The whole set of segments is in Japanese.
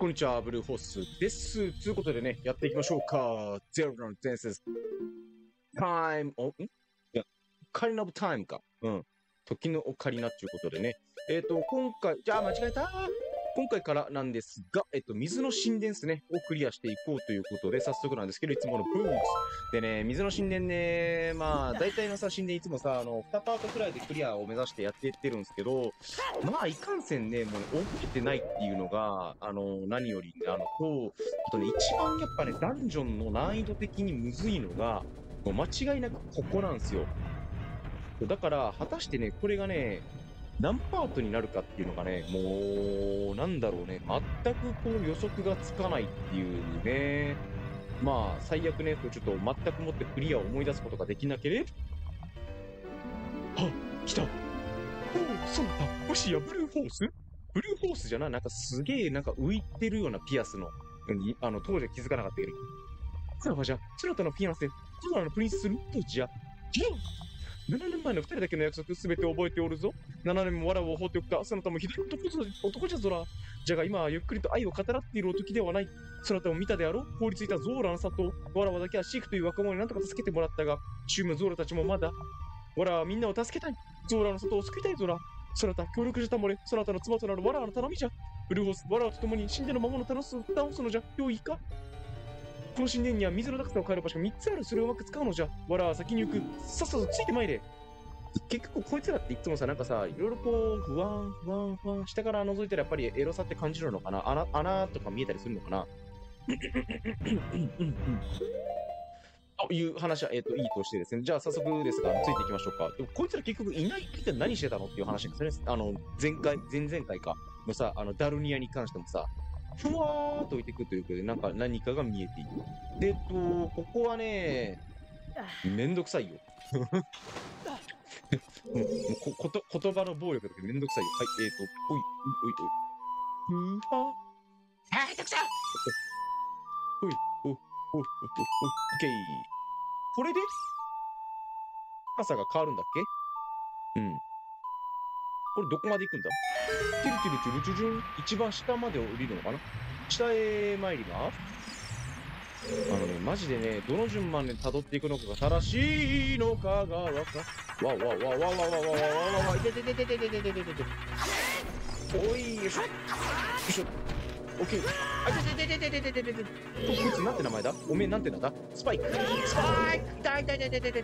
こんにちは、ブルーホースです。ということでね、やっていきましょうか。ゼロの伝説。タイム、お、ん？いや、オカリナブタイムか。うん。時のオカリナっていうことでね。えっ、と、今回、じゃあ間違えた？今回からなんですが、えっと、水の神殿ですね、をクリアしていこうということで、早速なんですけど、いつものブース。でね、水の神殿ね、まあ、大体のさ、神殿いつもさ、あの、2パートくらいでクリアを目指してやっていってるんですけど、まあ、いかんせんね、もうね、覚えてないっていうのが、あの、何より、あの、と、あとね、一番やっぱね、ダンジョンの難易度的にむずいのが、もう間違いなくここなんですよ。だから、果たしてね、これがね、何パートになるかっていうのがね、もう、なんだろうね、全くこう予測がつかないっていうね、まあ、最悪ね、こうちょっと全くもってクリアを思い出すことができなければ、あ、来た。おお、そうだ、もしやブルーホース？ブルーホースじゃない？なんかすげえなんか浮いてるようなピアスの、にあの、当時は気づかなかったけど。そうかじゃ、そなたのピアスで、空のプリンスルットじゃ、じゃ7年前の二人だけの約束すべて覚えておるぞ。7年も藁を放っておくか、そなたもひどい男男じゃぞら。じゃが今はゆっくりと愛を語らっているお時ではない。そなたも見たであろう凍りついたゾーラの里。藁はだけはシークという若者になんとか助けてもらったが、チュームゾーラたちもまだ。藁はみんなを助けたい。ゾーラの里を救いたいゾーラ。そなた、協力したもれ。そなたの妻となる藁の頼みじゃ。ブルーホース、藁と共に死んでの魔物を倒す倒すのじゃ。よいかこの神殿には水の高さを変える場所が3つある。それをうまく使うのじゃ。藁は先に行く。さっさとついてまいれ。結局こいつらっていつもさ、なんかさ、いろいろこう、不安、不安、不安、下から覗いたらやっぱりエロさって感じるのかな穴、穴とか見えたりするのかなという話は、えっ、と、いいとしてですね。じゃあ早速ですが、ついていきましょうか。でもこいつら結局いないって何してたのっていう話ですね。あの、前回、前々回か。のさ、あの、ダルニアに関してもさ、ふわーっと置いていくということで、なんか何かが見えている。で、えっと、ここはね、めんどくさいよ。もうもうここと言葉の暴力だけどめんどくさいよ。はい、えーと、おい、おい、おい、うははい、たくさんおい、お、お、お、お、お、オッケー。これで高さが変わるんだっけ？うん。これどこまで行くんだ？チュルチュルチュルチュン。一番下まで降りるのかな？下へ参ります。あのね、マジでね、どの順番で辿っていくのかが正しいのかがわか、わわわわわわわわわわわわ、いててててててててててて。おい、よいしょ。よいしょ。オッケー。あ、てててててててててて。ここいつなんて名前だおめえなんて名だスパイク。スパイク痛い痛い痛い痛い痛い痛い。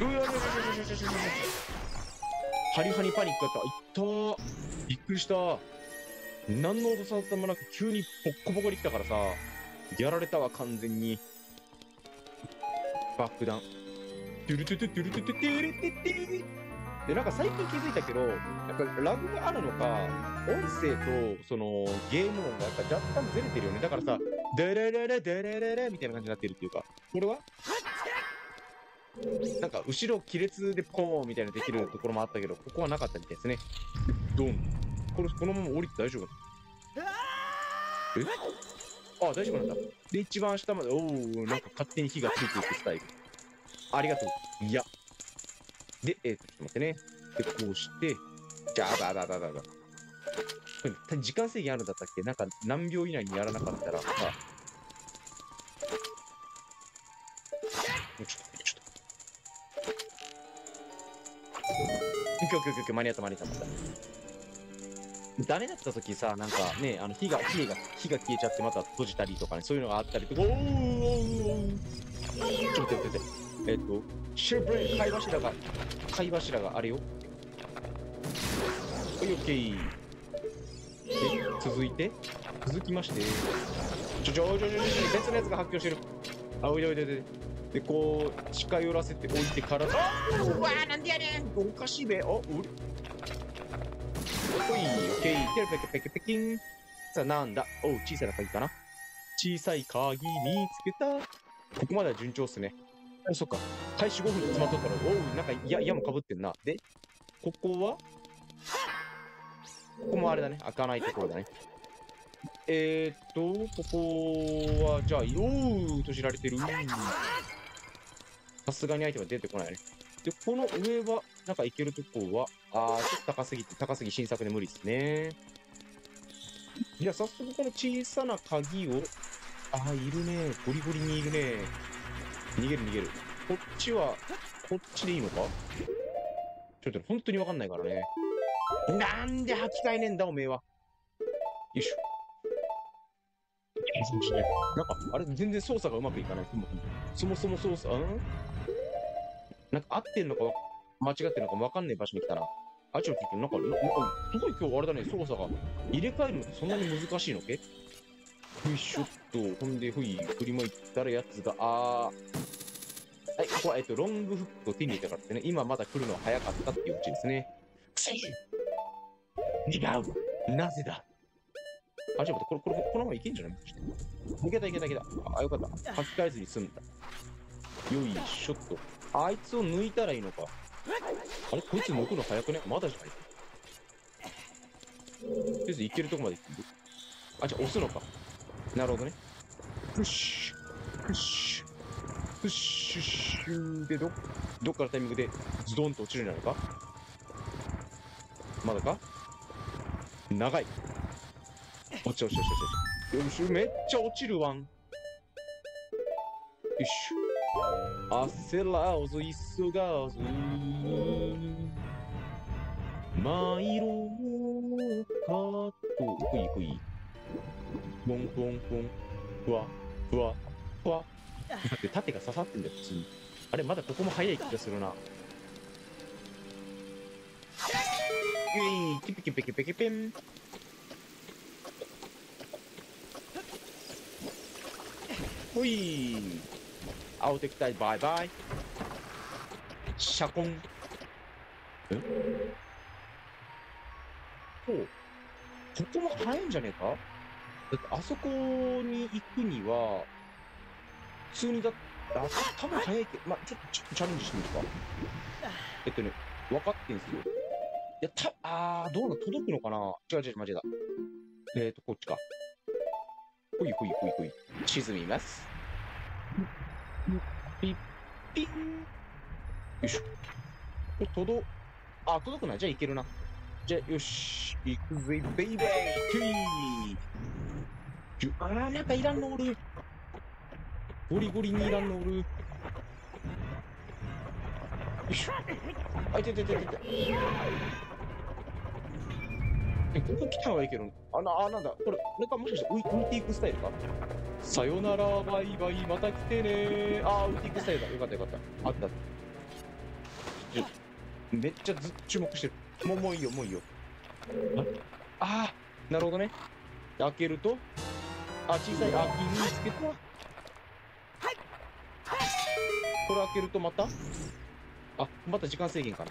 うわよしよしよしよしよしよし。ハリハリパニックだった。いったー。びっくりした。何の音沙汰もなく急にボッコボコに来たからさ。やられたわ、完全に。爆弾。トゥルトゥトゥトゥルトゥトゥトゥルトゥトゥで、なんか最近気づいたけど、やっぱラグがあるのか、音声と、その、ゲーム音がやっぱ若干ずれてるよね。だからさ、デレレレデレレレみたいな感じになってるっていうか、これは？なんか、後ろ亀裂でポーンみたいなできるところもあったけど、ここはなかったみたいですね。ドン。これ、このまま降りて大丈夫え？あ、大丈夫なんだ。で、一番下まで、おおなんか勝手に火がついていくスタイル。ありがとう。いや。で、えー、ちょっと待ってね。で、こうして、じゃあ、ばばばばば。これ、時間制限あるんだったっけ？なんか何秒以内にやらなかったら、さ、もうちょっと、ッケーオッケーオッケー、間に合った間に合った間に合った。ダメだった時さ、なんかね、あの火が、火が、火が消えちゃってまた閉じたりとかね、そういうのがあったりとか、おーおーおーちょっと待って待って。えっと、シューブレイ、貝柱が、貝柱があれよ。はい、オッケー。で、続いて、続きまして、ちょちょちょちょちょ、別のやつが発狂してる。あ、おいでおいでおいで。で、こう、近寄らせておいてから、あうわなんでやねんおかしいべ。お、うり。ほい、オッケー。ペケペケペキン。さあ、なんだおう、小さな鍵かな小さい鍵見つけた。ここまでは順調っすね。あ、そっか。開始5分で詰まっとったら、おう、なんか、いや、矢も被ってんな。で、ここは？ここもあれだね。開かないところだね。えーっと、ここは、じゃあ、おう、閉じられてる。さすがに相手は出てこないね。で、この上は、なんか行けるとこは、あー、ちょっと高すぎて、高すぎ新作で無理ですね。じゃあ早速この小さな鍵を、ああ、いるね。ゴリゴリにいるね。逃げる逃げる。こっちは、こっちでいいのか？ちょっと本当にわかんないからね。なんで履き替えねえんだ、おめえは。よいしょ。なんか、あれ、全然操作がうまくいかない。そもそも操作、うん？なんか合ってんのかわ間違ってるのかわかんない場所に来たな。あ、ちょ、っと、なんか、ななんかすごい今日あれだね、操作が。入れ替えるのってそんなに難しいのけ？よいしょっと、ほんで、ふい、振り向いたらやつが、あー。はい、ここは、えっと、ロングフックを手に入れたからってね、今まだ来るのは早かったっていううちですね。違うなぜだ？あ、ちょっと待って、これ、これ、このままいけんじゃないいけたいけたいけた。あ、よかった。履き替えずに済んだ。よいしょっと。あいつを抜いたらいいのか。あれ？こいつ抜くの早くね？まだじゃないとりあえず行けるとこまで行ってあ、じゃあ押すのか。なるほどね。プッシュ、プッシュ、プッシュシュで、ど、どっからタイミングでズドンと落ちるんじゃないかまだか長い。落ち落ち落ち落ち。よし、めっちゃ落ちるわん。よいしょ。焦らず急がず。参ろうかと。ほいほい。ポンポンポン。ふわ、ふわ、ふわ。待って、縦が刺さってんだよ、普通に。あれ、まだここも早い気がするな。うい、キピキピキピキピン。ほい。青敵隊バイバイ。シャコン。え？ほう。ここも早いんじゃねえか？だってあそこに行くには、普通にだあ、多分早いけど、まあ、ちょっとちょっとチャレンジしてみるか。えっとね、分かってんすよ。いや、た、あー、どうなの届くのかな？違う違う、間違えた。えーと、こっちか。ほいほいほいほい。沈みます。ピッピン。よいしょ。これ届、あ、届くな。じゃあいけるな。じゃあ、よし。行くぜ、ベイベークイじゅあー、なんかいらんのおる。ゴリゴリにいらんのおる。よいしょ。あ、いててててて。え、ここ来たはいいけど、あ、な、あ、なんだ、これ、これかもしかして浮い浮いていくスタイルか？さよなら、バイバイ、また来てねー。あー、浮いていくスタイルだ。よかったよかった。あっためっちゃず注目してる。もう、もういいよ、もういいよ。ああー、なるほどね。開けると、あ、小さい空き見つけた。これ開けるとまた？あ、また時間制限かな。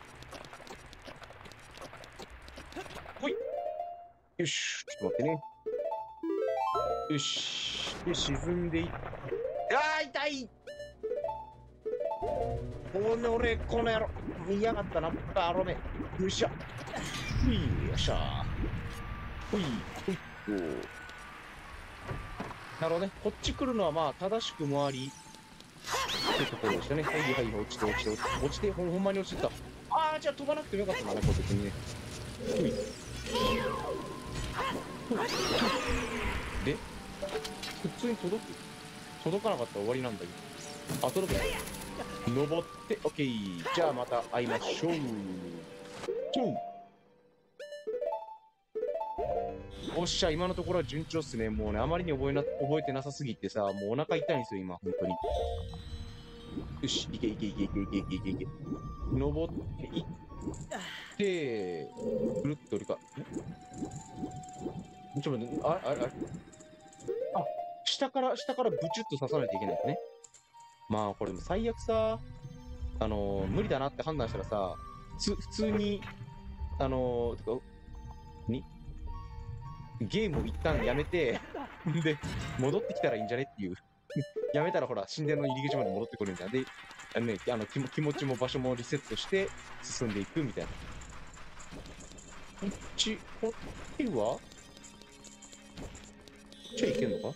よし、ちょっと待ってね。よし。で、沈んでいっあー、痛いこの俺、この野郎。見やがったな、バロメ。よっしゃ。ほい、よっしゃ。ほい、ほいっと。なるほどね。こっち来るのはまあ、正しく回り、ってところでしたね。はいはい、落ちて落ちて落ちて、落ちて、ほんまに落ちてた。あー、じゃあ飛ばなくてもよかったな、ここにね。ほい。で、普通に届く届かなかったら終わりなんだけど。あ、届くね。登って、オッケー。じゃあまた会いましょう。チュンおっしゃ、今のところは順調っすね。もうね、あまりに覚えな、覚えてなさすぎてさ、もうお腹痛いんですよ、今、本当に。よし、いけいけいけいけいけいけいけいけ。登っていって、ぐるっと降りか。ちょっと待って、あれ、あれ、あれ？あ、下から、下からブチュッと刺さないといけないですね。まあ、これも最悪さ、あのー無理だなって判断したらさ、つ普通に、あのーてかに、ゲームを一旦やめて、で、戻ってきたらいいんじゃねっていう。やめたらほら、神殿の入り口まで戻ってくるんじゃん。で、あのね、あの気気持ちも場所もリセットして進んでいくみたいな。こっち、こっちは？ちょいけんのか？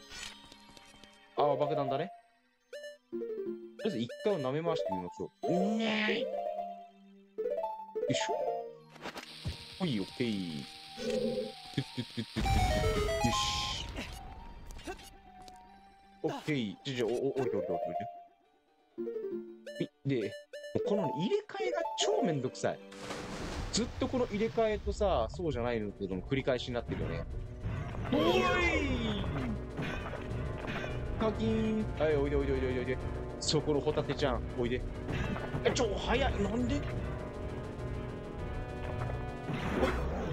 ああ、爆弾だね。とりあえず一回を舐め回してみましょう。うねよいしょ。ほい、オッケー。よし。オッケー。じゃじゃ、お、お、おりおりおりおり。で、この入れ替えが超めんどくさい。ずっとこの入れ替えとさ、そうじゃないのとの繰り返しになってるよね。おいカキーンはい、おいでおいでおいでおいでおいで。そこのホタテちゃん、おいで。え、ちょ、早い。なんで？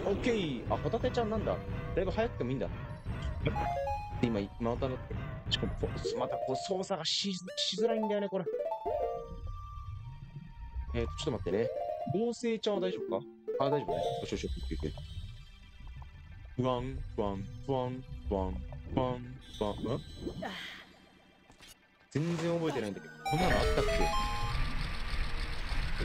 オッケー。あ、ホタテちゃんなんだ。だいぶ早くてもいいんだ。で今、またの。しかもまたこう操作がししづらいんだよね、これ。えー、と、ちょっと待ってね。合成ちゃんは大丈夫か？あ、大丈夫ね。よしよしよし、よしよし。ふわん、ふわん、ふわん、ふわん、ふわん、ふわん、ん全然覚えてないんだけど、こんなのあったっけ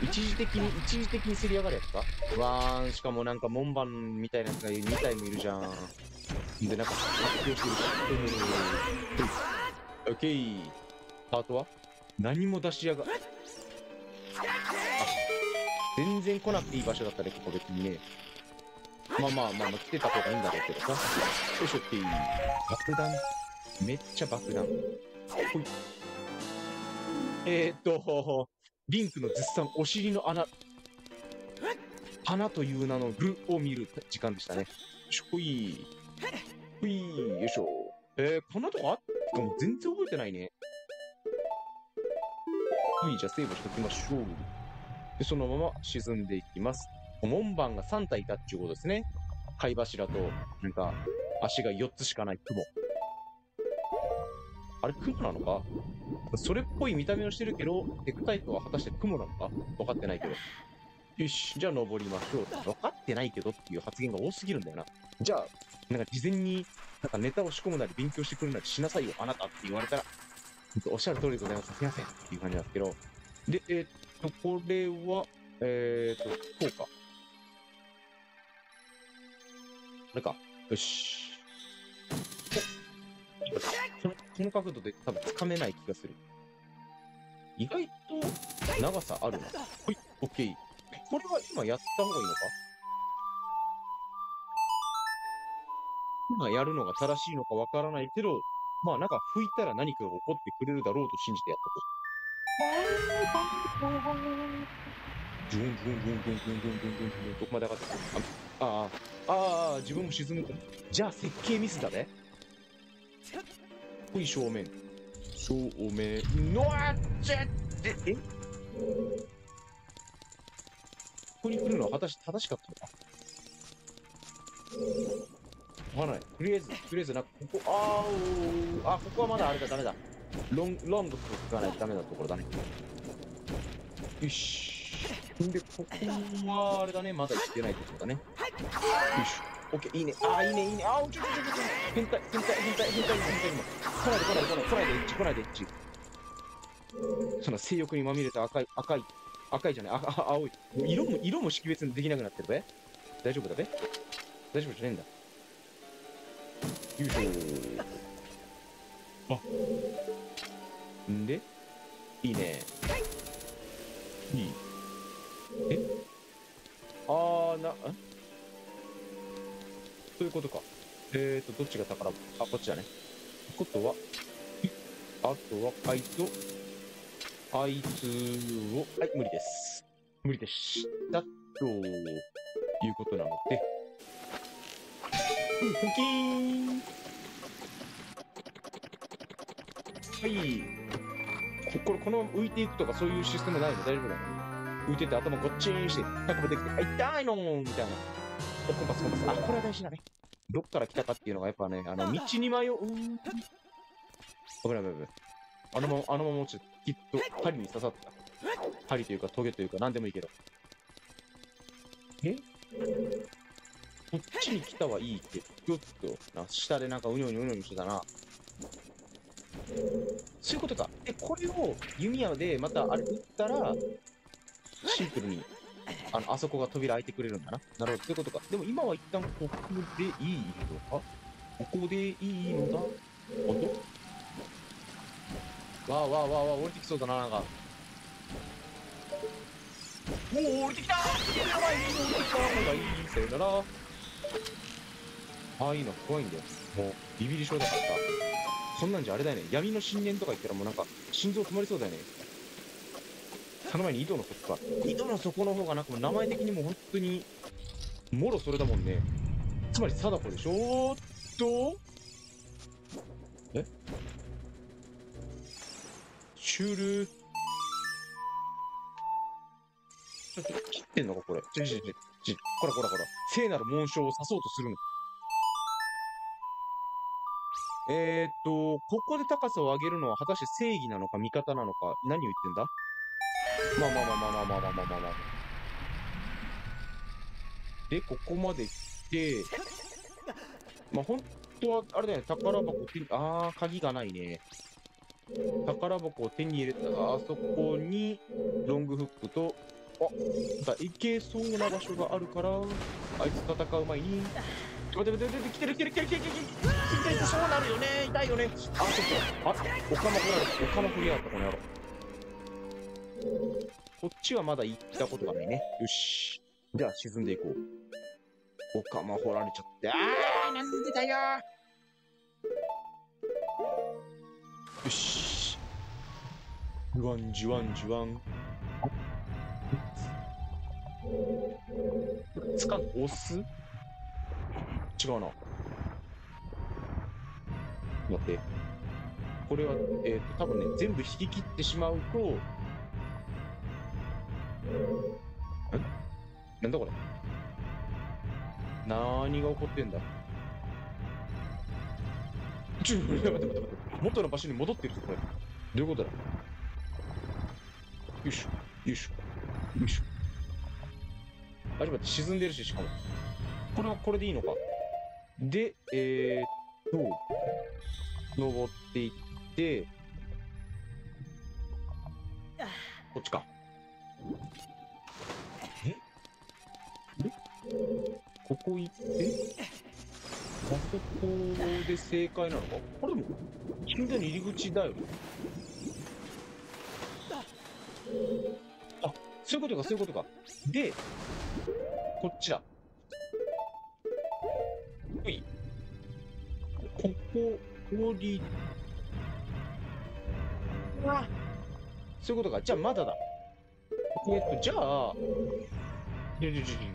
一時的に、一時的にせり上がるやつかうわーん、しかもなんか門番みたいなやつが2体もいるじゃん。で、なんか、発表してるし。うん。オッケー。ハートは何も出しやが、あ、全然来なくていい場所だったね、ここ別にね。まあまあまあ、まあ、来てた方がいいんだろうけどさ。よいしょっていい。爆弾。めっちゃ爆弾。ほい。えー、っと、リンクの絶賛お尻の穴。花という名のルを見る時間でしたね。しょい。ほい、よいしょ。えー、こんなとこあったかも全然覚えてないね。はい、じゃあセーブしときましょう。で、そのまま沈んでいきます。門番が3体いたっていうことですね。貝柱と、なんか、足が4つしかない雲。あれ、雲なのか？それっぽい見た目をしてるけど、テクタイプは果たして雲なのか？分かってないけど。よし、じゃあ登りましょう。分かってないけどっていう発言が多すぎるんだよな。じゃあ、なんか事前に、なんかネタを仕込むなり勉強してくるなりしなさいよ、あなたって言われたら、おっしゃる通りでございます。すいません。っていう感じなんですけど。で、えーっと、これは、えーっと、こうか。れか。よし。おこのこの角度で多分掴めない気がする。意外と長さあるな。ほい、オッケー。これは今やった方がいいのか？今やるのが正しいのかわからないけど、まあなんか拭いたら何かが起こってくれるだろうと信じてやっとこう。ジュンジュンジュンジュンジュンジュンジュンジュンジュンどこまで上がってくるあああああ自分も沈むじゃあ設計ミスだねほい正面正面のあっちゃってえここに来るのは果たし正しかったのかわかんない。とりあえず、とりあえず、なんか、ここ、あーおーあ、ここはまだあれだ、ダメだ。ロン、ロングとかないとダメなところだね。よし。んで、ここは、あれだね、まだ行ってないところだね。よし。オッケー、いいね。あー、いいね、いいね。あー、ちょちょちょちょ。変態、変態、変態、変態、変態、今。来ないで、来ないで、来ないで、来ないで、エッチ、来ないで、エッチ。その性欲にまみれた赤い、赤い、赤いじゃない、あ、青い。も色も、色も識別できなくなってるべ大丈夫だべ大丈夫じゃねえんだ。よいしょあんでいいねいいえ？あーな、んそういうことか。えーと、どっちが宝？箱あ、こっちだね。ことは、あとは、あいつを、あいつを、はい、無理です。無理でした。ということなので、うん、ポキーンはい。ここれ、このまま浮いていくとかそういうシステムないの？大丈夫だよ。浮いてて頭ごっちーんして、100もできて、あ、痛いのーみたいな。コンパスコンパス。あ、これは大事だね。どっから来たかっていうのがやっぱね、あの、道に迷う。危ない危ない危ない。あのまま、あのまま落ちて、きっと針に刺さった。針というか、トゲというか、なんでもいいけど。え？こっちに来たはいいけど、ちょっとな、下でなんかうにょうにょうにょしてたな。そういうことか。え、これを弓矢でまたあれ撃ったら、シンプルに、あの、あそこが扉開いてくれるんだな。なるほど、そういうことか。でも今は一旦ここでいいのか？ここでいいのだ本当わあわあわあわあ、降りてきそうだな、なんか。おお、降りてきたやばい、降りてきた方がいい。さよなら。ああいうの怖いんだよ。もう、ビビり症だからさ。こんなんじゃあれだよね。闇の信念とか言ったらもうなんか、心臓止まりそうだよね。その前に井戸の底か。井戸の底の方がなんかもう名前的にも本当に、もろそれだもんね。つまり貞子でしょ？おーっと？え？シュールちょっと切ってんのかこれ。ちょちょちょちょ、こらこらこら。聖なる紋章を刺そうとするの。えー、っと、ここで高さを上げるのは果たして正義なのか味方なのか、何を言ってんだ？まあまあまあまあまあまあまあまあまあまあ。で、ここまで来て、まあ本当は、あれだよね、宝箱手に、あー、鍵がないね。宝箱を手に入れたあそこに、ロングフックと、あ、だ、いけそうな場所があるから、あいつ戦う前に、待って待って待って、来てる来てる来てる来てる来てる来てるそうなるよね痛いよねあ、そっか。あ、オカマ振られた。オカマ振りやがった、この野郎。こっちはまだ行ったことがないね。よし。じゃあ沈んでいこう。オカマ掘られちゃって。ああーなんでだよよし。じわんじわんじわん。つかん、押す？違うな。待って。これは、えっ、と、多分ね、全部引き切ってしまうと、なんだこれ？なーにが起こってんだ？ちょ、待って待って待って。元の場所に戻ってるぞ、これ。どういうことだ？よいしょ、よいしょ、よいしょ。あ、ちょっと待って、沈んでるし、しかも。これはこれでいいのか？で、えーっと、登っていって、こっちか。ここ行って、あそこで正解なのか？これでも、神殿の入り口だよね。あ、そういうことか、そういうことか。で、こっちだ。ほい。ここ、降り、あそういうことか。じゃあまだだ。えっと、じゃあ、でででで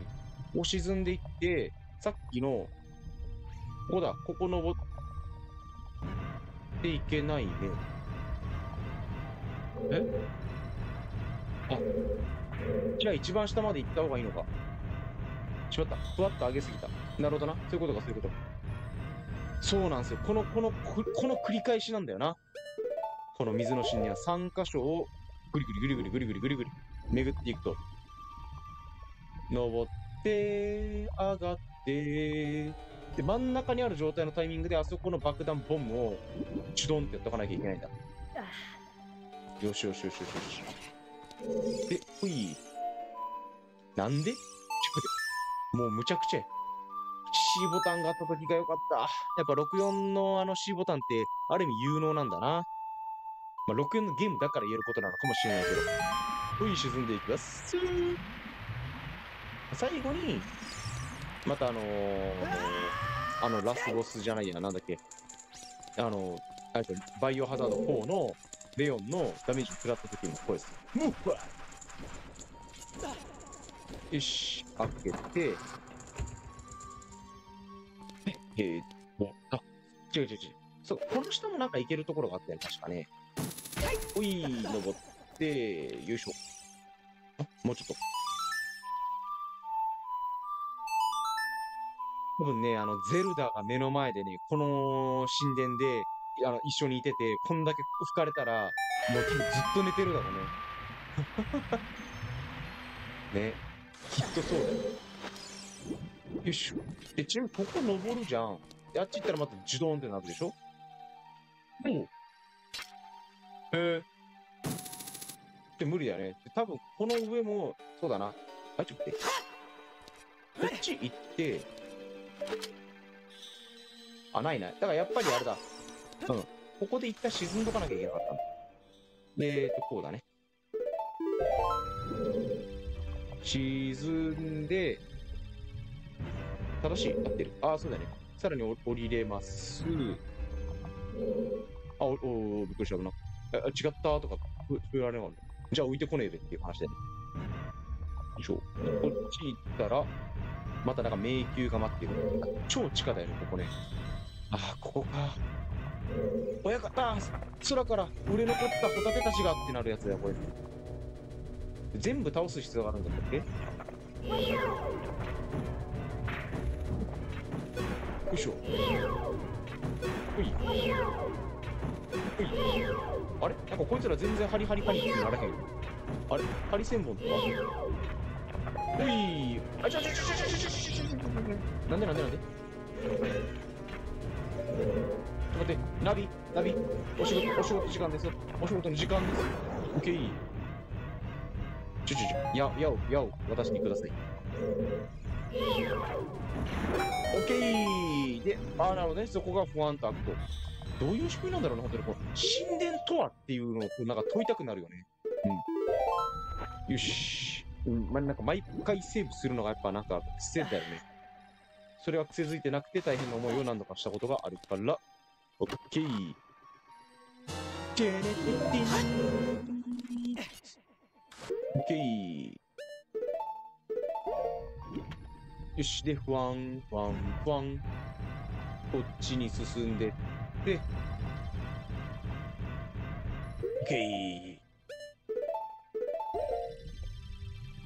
こう沈んでいって、さっきの、ここだ、ここ登っていけないね。え？あ、じゃあ一番下まで行った方がいいのか。しまった。ふわっと上げすぎた。なるほどな。そういうことか、そういうこと。そうなんですよ。この、この、この繰り返しなんだよな。この水の神殿は3箇所をぐりぐりぐりぐりぐりぐりぐりぐり巡っていくと。登って、上がって、で、真ん中にある状態のタイミングであそこの爆弾ボムをチュドンってやっとかなきゃいけないんだ。よしよしよしよしよし。え、ほい。なんで？ちょっと。もうむちゃくちゃ。C ボタンがあった時が良かった。やっぱ64のあの C ボタンって、ある意味有能なんだな。まあ、64のゲームだから言えることなのかもしれないけど。ほい、沈んでいきます。最後に、またあのー、あの、ラスボスじゃないや、なんだっけ。あの、あれですよバイオハザード4のレオンのダメージ食らった時の声です。ムッファよし、開けて、えーっと、あ、違う違う違う。そう、この下もなんか行けるところがあったよね、確かね。はい、ほい、登って、よいしょ。あ、もうちょっと。多分ね、あの、ゼルダが目の前でね、この神殿で、あの、一緒にいてて、こんだけ吹かれたら、もう多分ずっと寝てるだろうね。ね。きっとそうだよ。よいしょ。え、ちなみにここ登るじゃん。で、あっち行ったらまたジュドーンってなるでしょ？おう。へえ。って無理だよね。で多分この上も、そうだな。あ、ちょっと待って。こっち行って、あ、ないない。だからやっぱりあれだ。うん。ここで一旦沈んどかなきゃいけなかったんだ。えーと、こうだね。沈んで、正しい合ってる。ああ、そうだね。さらにお降りれます。あ、お、お、びっくりした危な。あ、あ違った？とか、ふ、ふられなかった。じゃあ置いてこねえべっていう話で。よいしょ。こっち行ったら、またなんか迷宮が待ってる。超地下だよね、ここね。ああ、ここか。親方、空から売れ残ったホタテたちがってなるやつだよ、これ。全部倒す必要があるんだったっけ？よいしょ。ほい。ほい。あれ？なんかこいつら全然ハリハリハリってならへん。あれ？ハリセンボンとか？ほい。あ、ちょちょちょちょちょちょちょちょちょなんでなんでなんでちょ待って、ナビ、ナビ、お仕事、お仕事時間ですよ。お仕事の時間です。オッケー。ちょちょちょ、や、やを、やを、私にください。オッケーで、あー、なるほどね。そこが不安と開くと。どういう仕組みなんだろうな、本当にこう。神殿とはっていうのを、こうなんか問いたくなるよね。うん。よし。うん、まあ、なんか毎回セーブするのがやっぱなんか癖だよね。それは癖づいてなくて大変な思いを何度かしたことがあるから。オッケー。オッケー。よし、で、ふわん、ふわん、ふわん。こっちに進んでって。オッケー。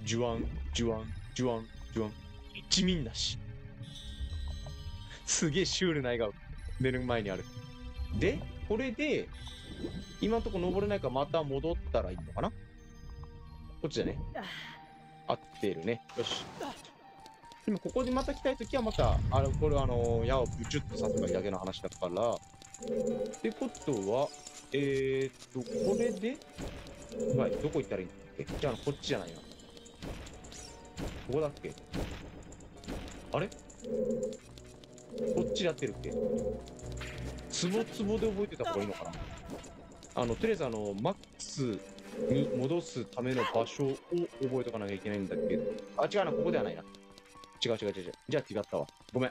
ジュワン、ジュワン、ジュワン、ジュワン。地味なし。すげえシュールな笑顔。寝る前にある。で、これで、今んとこ登れないからまた戻ったらいいのかな？こっちだね。合ってるね。よし。でもここでまた来たいときはまた、あれ、これあの、矢をブチュッとさせばいいだけの話だから。ってことは、えー、っと、これで、はい、どこ行ったらいいんだっけ？じゃあ、こっちじゃないな。ここだっけ？あれ？こっちでやってるっけ？ツボツボで覚えてた方がいいのかな？あの、とりあえずあの、マックスに戻すための場所を覚えとかなきゃいけないんだけど。あ、違うな、ここではないな。違う違う違う違う。じゃあ違ったわ。ごめん。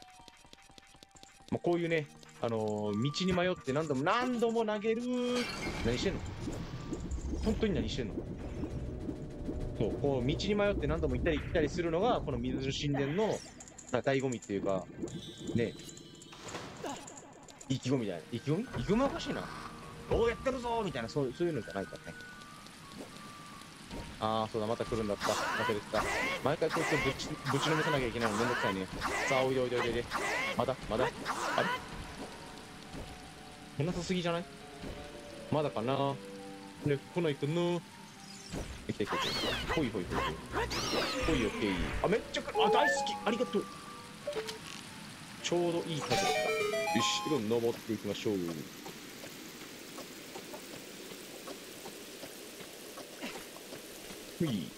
まあ、こういうね、あのー道に迷って何度も何度も投げる。何してんの？本当に何してんの？そう、こう、道に迷って何度も行ったり来たりするのが、この水の神殿の、醍醐味っていうか、ね、意気込みじゃない。意気込み？意気込みおかしいな。おーやってるぞみたいな、そうそういうのじゃないからね。あー、そうだ、また来るんだった。忘れてた。毎回こいつをぶち、ぶちのめさなきゃいけないのめんどくさいね。さあ、おいでおいでおいでおいで。まだまだあれ？こんなさすぎじゃない？まだかな？ね、来ないかな来て来て来て。ほいほいほいほい。ほいオッケー。あ、めっちゃく、あ、大好きありがとうちょうどいい数だった。よし、どんどん登っていきましょう。ほい。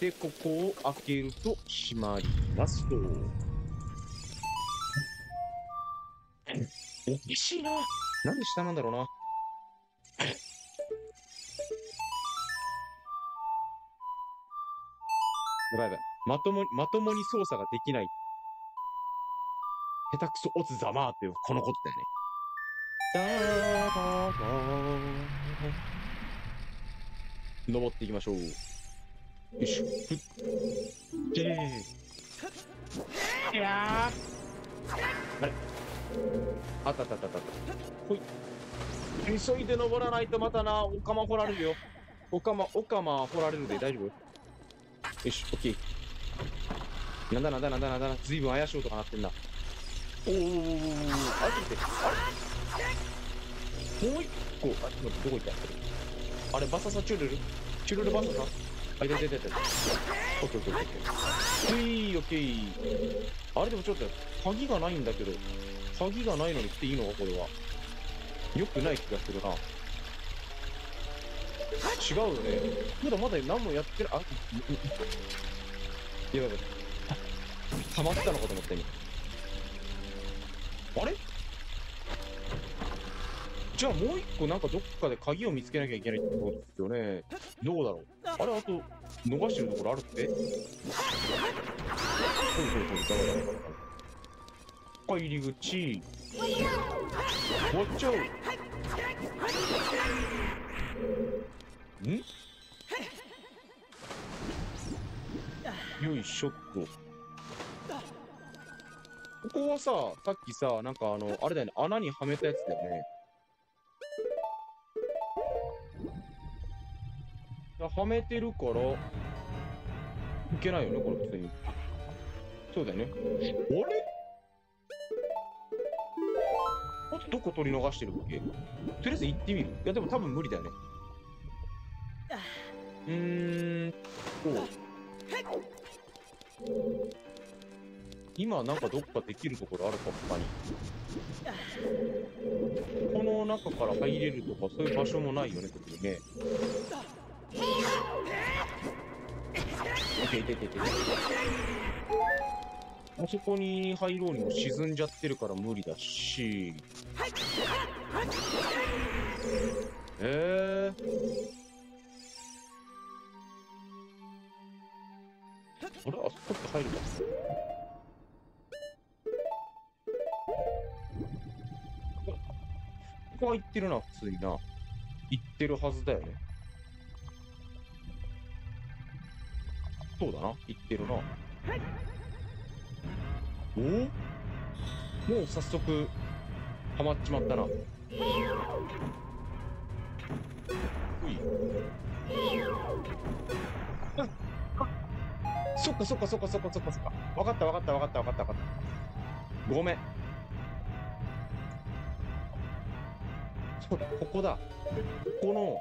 で、ここを開けると閉まりますと。おかしいな。なんで下なんだろうな。やばいやばい。まともに、まともに操作ができない。下手くそオツざまーっていう、このことだよね。だ登っていきましょう。よいしょ。ふっ。いやー。あれあったあったあったあった。ほい。急いで登らないとまたな、おかま掘られるよ。おかま、おかま掘られるで大丈夫？よし、オッケー。なんだなんだなんだなんだずいぶん怪しい音が鳴ってんな。おーおーおおおあれちょっと待って、あれもう一個、あ、ちょっと、どこ行ったあれ、バササチュルル？チュルルバササ？あ、いたいたいたいた。オッケーオッケーオッケーオッケー。ういー、オッケー。あれでもちょっと、鍵がないんだけど、鍵がないのに来ていいの？か、これは。よくない気がするな。違うよね。まだまだ何もやってない。あ、うんうんやばいやばい。溜まったのかと思った今。あれじゃあもう一個なんかどっかで鍵を見つけなきゃいけないってことですよね。どこだろうあれあと、逃してるところあるってほいほいほい、だからだからだか。入り口。終わっちゃう。ん？よいしょっと。ここはさ、さっきさ、なんかあの、あれだよね、穴にはめたやつだよね。はめてるから、いけないよね、これ普通に。そうだよね。あれ？あとどこ取り逃してるっけ？とりあえず行ってみる。いや、でも多分無理だよね。うーんと。今なんかどっかできるところあるか他に。この中から入れるとかそういう場所もないよね、特にね。いていていていて。あそこに入ろうにも沈んじゃってるから無理だし。えー。あそこって入るかここは行ってるな、普通にな。行ってるはずだよね。そうだな、行ってるな。お？もう早速、ハマっちまったな。うい。そっかそっかそっかそっかそっかそっか。わかったわかったわかったわかったわかった。ごめん。そうだ、ここだ。ここ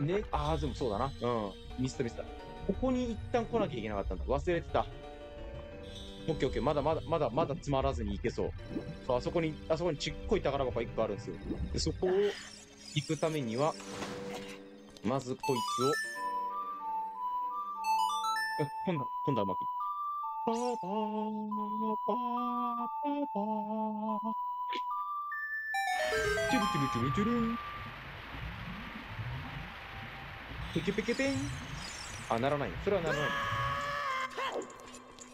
の、ね、ああ、でもそうだな。うん。ミスったミスった。ここに一旦来なきゃいけなかったんだ。忘れてた。オッケーオッケー。まだまだ、まだまだ詰まらずに行けそう。そう、あそこに、あそこにちっこい宝箱が一個あるんですよ。で、そこを行くためには、まずこいつを、今度、今度はうまくいった。パパーパーパーパーチュルチュルチュルチュルン。ペケペケペン。あ、ならない。それはならない。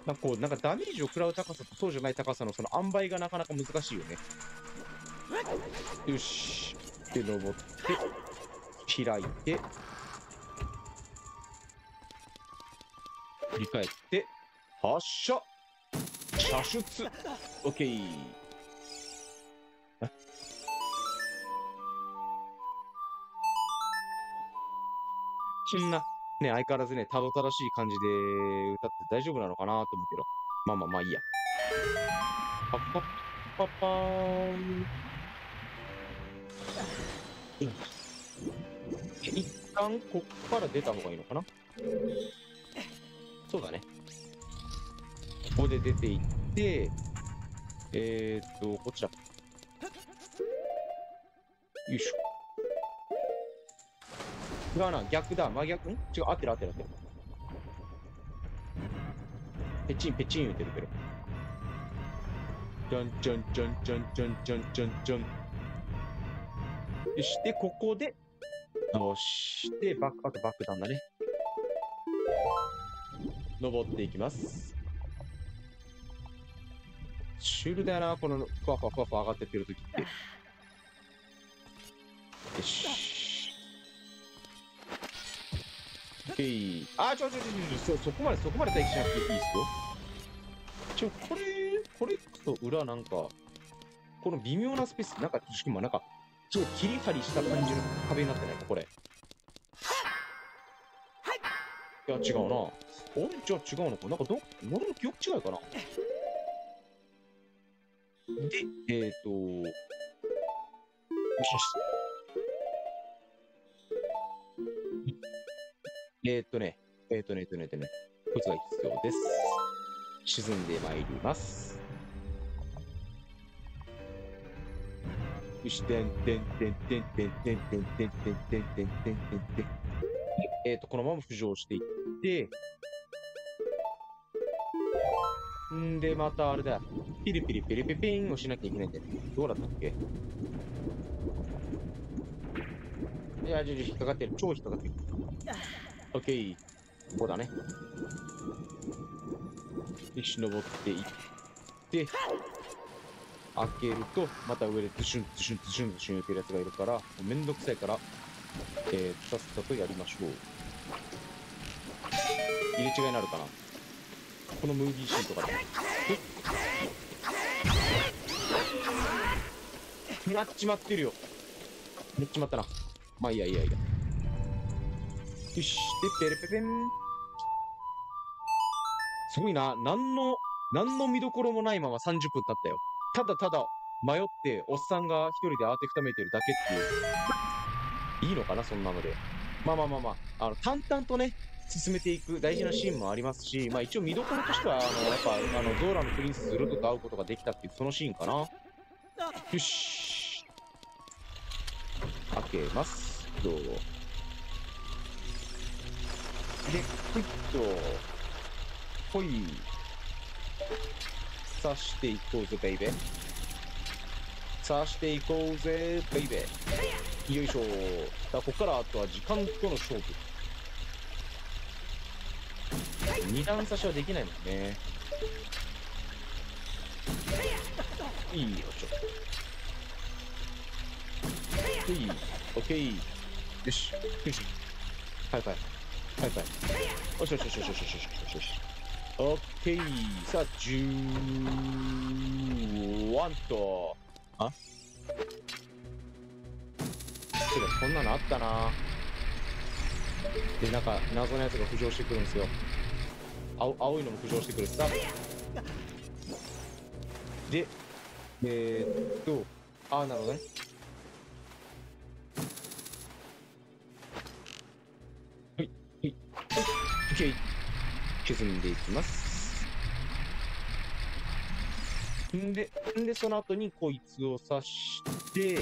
なんかこう、なんかダメージを食らう高さとそうじゃない高さのその塩梅がなかなか難しいよね。よし。で、登って、開いて、振り返って、発射射出オッケー。そんな、ね、相変わらずね、たどたどしい感じで歌って大丈夫なのかなと思うけど。まあまあまあいいや。パッパッパッパーン。うんえ一旦こっから出た方がいいのかな？そうだね。ここで出ていって、えー、っと、こっちだ。よいしょ。違うな、逆だ、真逆？ん違う、合ってる合ってる合ってる。ペチンペチン言うてるけど。じゃんじゃんじゃんじゃんじゃんじゃんじゃんじゃん。そして、ここで、そして、バック、あとバック弾だね。登っていきます。シュールだよな、この、ふわふわふわふわ上がってってる時って。よし。オッケー。あ、ちょちょちょちょ、そ、そこまで、そこまで待機しなくていいっすよ。ちょ、これ、これと裏なんか、この微妙なスペース、なんか、しかもなんか、ちょっと切り張りした感じの壁になってないか、これ。いや、違うな。あれじゃあ違うのかな？んかど、俺の記憶違いかな？で、えーと、よしよし。えーっとね、えーとね、えっとね、えとね、こいつが必要です。沈んでまいります。よし、てんてんてんてんてんてんてんてんてんてんてんてんてんてん。えっと、このまま浮上していって、んで、またあれだ。ピリピリピリピピンをしなきゃいけないんだよ。どうだったっけ？いや、じゃ引っかかってる。超引っかかってる。オッケー。ここだね。よし、登っていって、開けると、また上でズシュンズシュンズシュンズシュン言ってるやつがいるから、めんどくさいから、えー、さっさとやりましょう。入れ違いになるかなこのムービーシーンとかで。え？なっちまってるよ。やっちまったな。まあいいやいいやいいや。よし。で、ペレペペン。すごいな。なんの、なんの見どころもないまま30分経ったよ。ただただ迷って、おっさんが一人で慌てふためいてるだけっていう。いいのかな、そんなので。まあまあまあまあ、あの、淡々とね、進めていく大事なシーンもありますし、まあ一応見どころとしては、あの、やっぱ、あの、ゾーラのプリンスズルトと会うことができたっていう、そのシーンかな。よし。開けます。どうで、クイッと、ほい。刺していこうぜ、ベイベー。刺していこうぜ、ベイベー。よいしょ。さあ、ここからあとは時間との勝負。二段差しはできないもんね。いいよ、ちょっと。いい、オッケー。よし、よし。はいはい。はいはい。よしよしよしよしよしよしよし。オッケー。さあ、11と。あてか、こんなのあったなで、なんか、謎のやつが浮上してくるんですよ。青青いのも浮上してくるさ。で、えー、っと、あー、なるほどね。はい、はい、はい、オッケー。沈んでいきます。んで、んで、その後にこいつを刺して、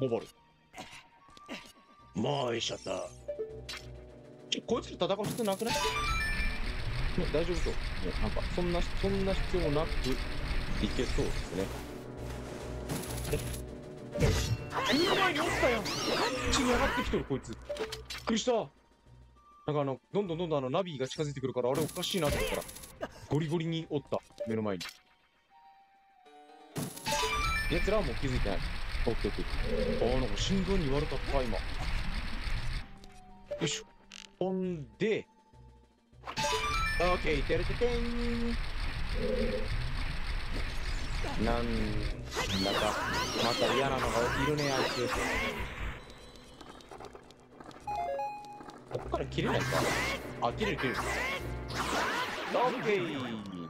登る。もういしちゃった。ちょ、こいつと戦う必要なくない？ね、大丈夫そう。ね、なんか、そんな、そんな必要なく、いけそうですね。え？目の前におったやんこっちに上がってきとる、こいつ。びっくりした。なんかあの、どんどんどんどんあの、ナビが近づいてくるから、あれおかしいなと思ったら、ゴリゴリにおった、目の前に。奴らはもう気づいてない。オッケーオッケー。あー、なんか心臓に悪かった、今。よいしょ。ほんで、オッケー、てれててん。なんだか、また嫌なのがいるね、あいつ。ここから切れないかあ、切れる切れる。オッケー。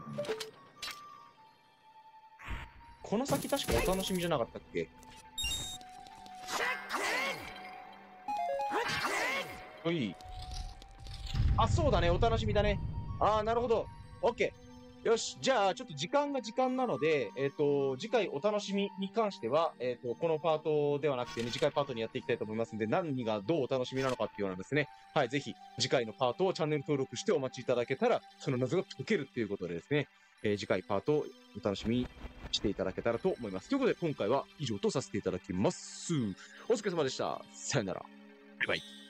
この先確かお楽しみじゃなかったっけ？おい。あ、そうだね、お楽しみだね。あー、なるほど。オッケー。よし、じゃあ、ちょっと時間が時間なので、えっ、と、次回お楽しみに関しては、えっ、と、このパートではなくて、ね、次回パートにやっていきたいと思いますので、何がどうお楽しみなのかっていうのはですね、はい、ぜひ、次回のパートをチャンネル登録してお待ちいただけたら、その謎が解けるっていうことでですね、えー次回パートをお楽しみにしていただけたらと思います。ということで、今回は以上とさせていただきます。お疲れ様でした。さよなら。バイバイ。